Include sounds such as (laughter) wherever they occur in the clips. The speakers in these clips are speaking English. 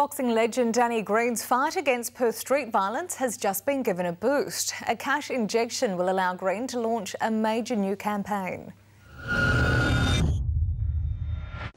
Boxing legend Danny Green's fight against Perth street violence has just been given a boost. A cash injection will allow Green to launch a major new campaign.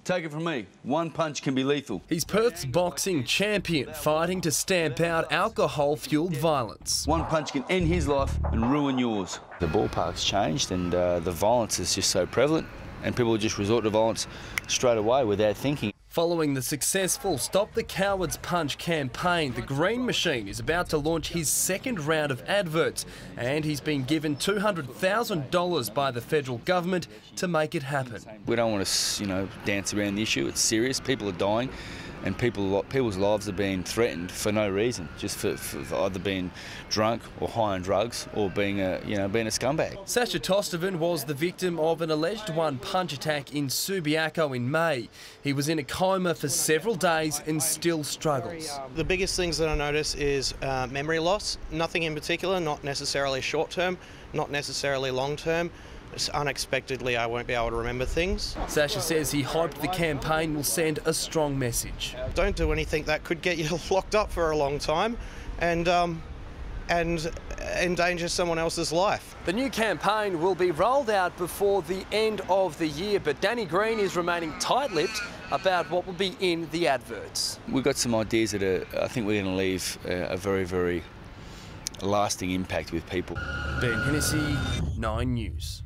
Take it from me, one punch can be lethal. He's Perth's boxing champion, fighting to stamp out alcohol-fuelled violence. One punch can end his life and ruin yours. The ballpark's changed and uh, the violence is just so prevalent and people just resort to violence straight away without thinking. Following the successful Stop the Cowards Punch campaign, the Green Machine is about to launch his second round of adverts, and he's been given $200,000 by the federal government to make it happen. We don't want to, you know, dance around the issue. It's serious. People are dying and people people's lives are being threatened for no reason, just for, for, either being drunk or high on drugs or being a you know being a scumbag. Sasha Tostovan was the victim of an alleged one-punch attack in Subiaco in May. He was in a coma for several days and still struggles. The biggest things that I notice is uh, memory loss. Nothing in particular, not necessarily short term, not necessarily long term unexpectedly I won't be able to remember things. Sasha says he hoped the campaign will send a strong message. Don't do anything that could get you (laughs) locked up for a long time and um, and endanger someone else's life. The new campaign will be rolled out before the end of the year, but Danny Green is remaining tight-lipped about what will be in the adverts. We've got some ideas that are, I think we're going to leave a very, very lasting impact with people. Ben Hennessy, 9 News.